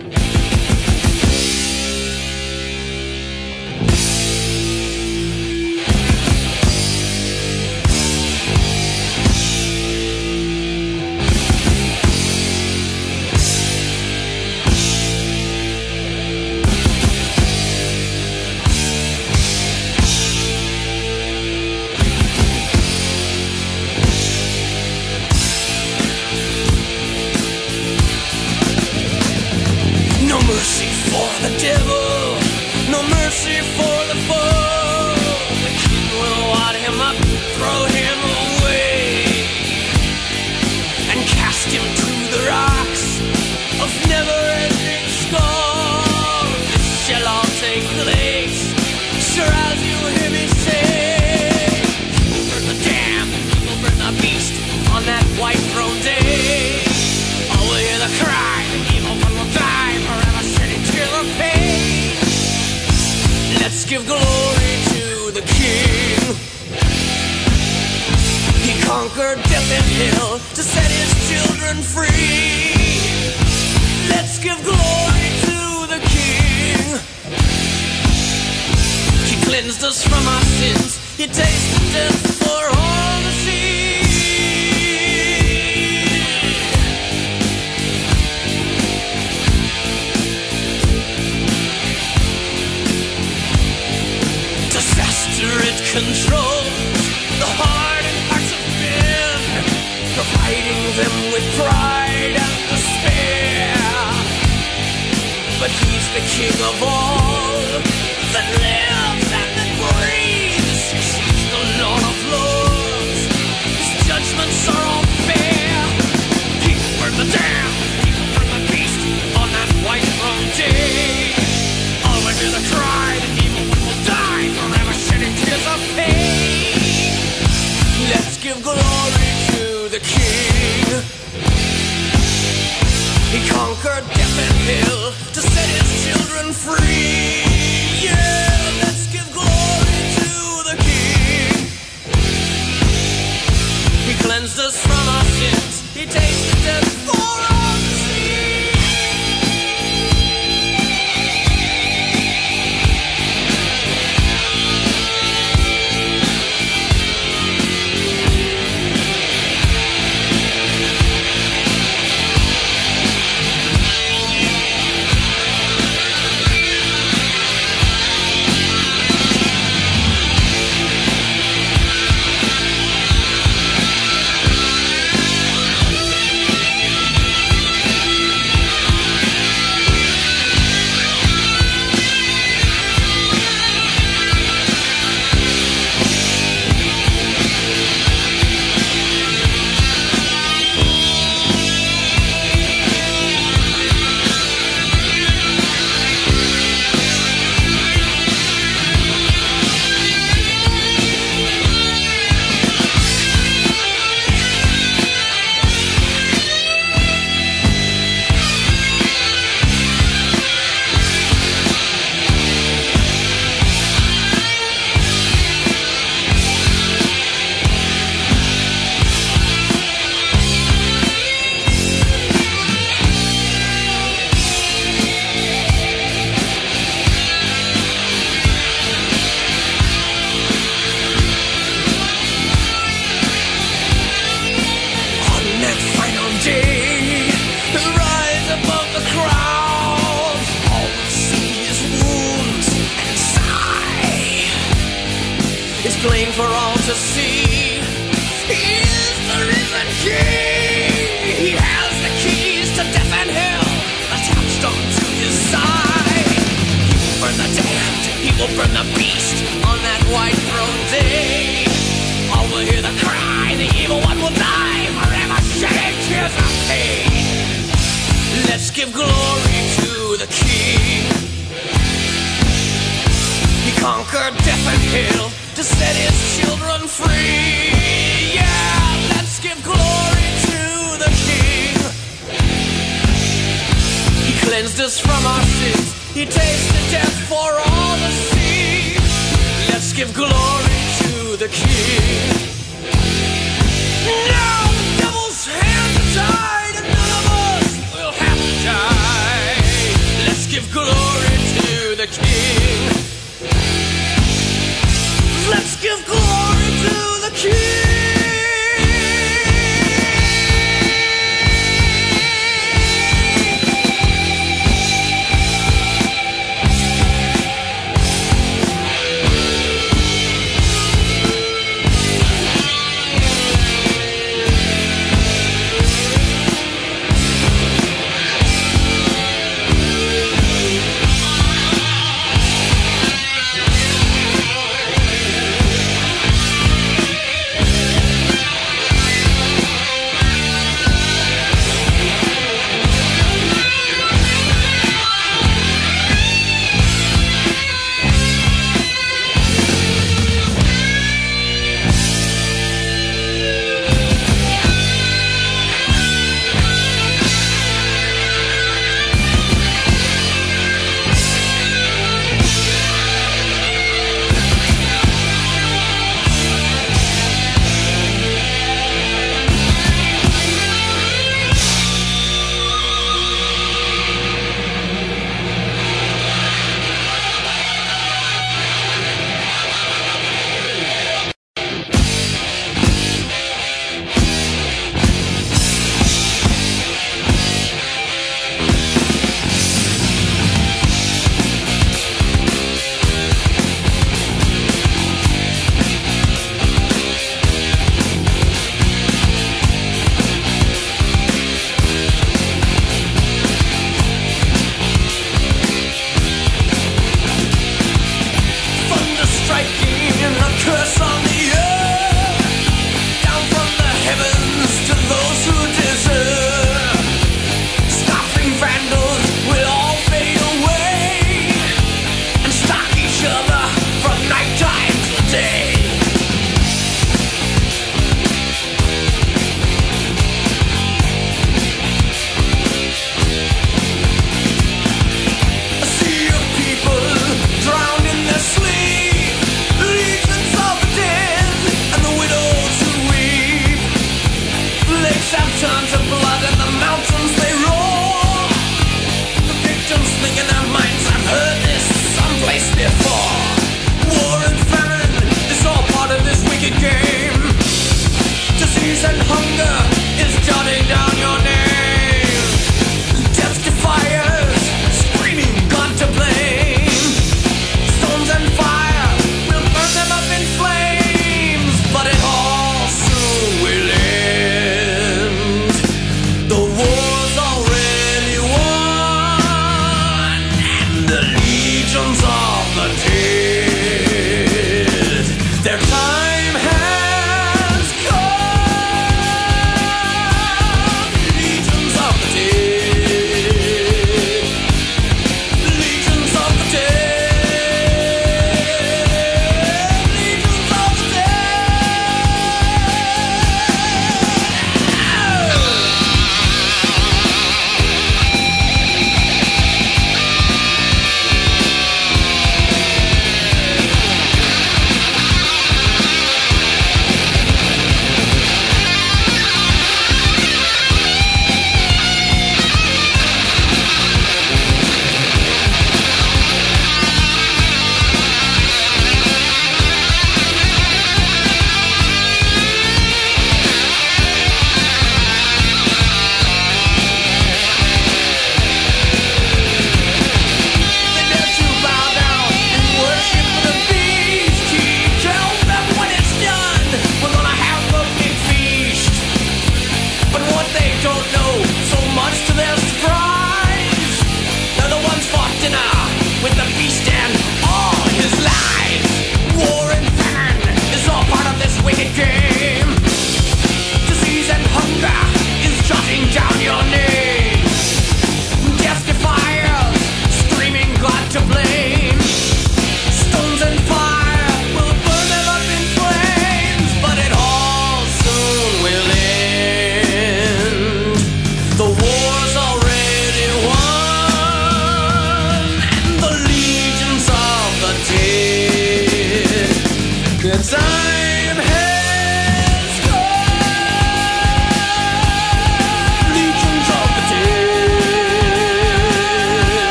No king of all that lives and that breathes. He's the Lord of Lords. His judgments are all fair. He burned the dam, he burned the beast on that white throne day. All will hear the cry, the evil one will die forever shedding tears of pain. Let's give glory to the King. He conquered death and hell free. Will burn the beast on that white throne day. All will hear the cry. The evil one will die forever, shedding tears of pain. Let's give glory to the King. He conquered death and hell to set his children free. Yeah, let's give glory to the King. He cleansed us from our sins. He tasted death for all to see. Let's give glory to the King. Now the devil's hands are tied, and none of us will have to die. Let's give glory to the King. Let's give glory to the King.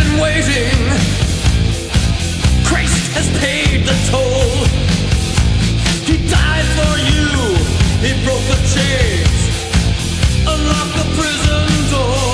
in waiting. Christ has paid the toll. He died for you. He broke the chains, unlocked the prison door.